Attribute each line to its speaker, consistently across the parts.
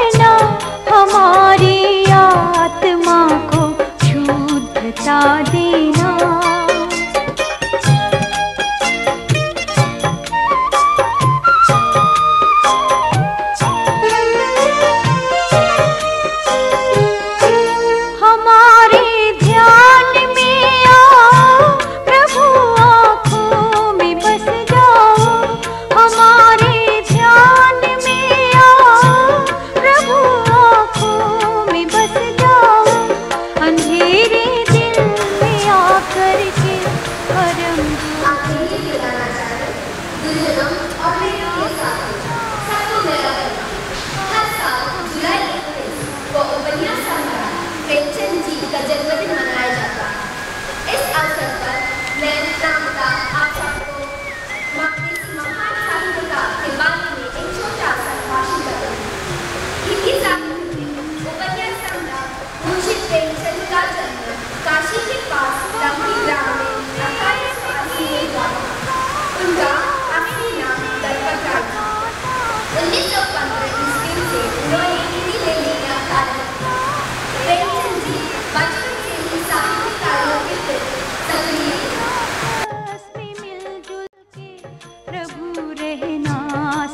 Speaker 1: करना हमारी आत्मा को शुद्धता देना। Obrigado.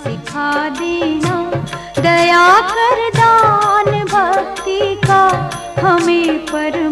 Speaker 1: सिखा देना। दया कर दान भक्ति का हमें पर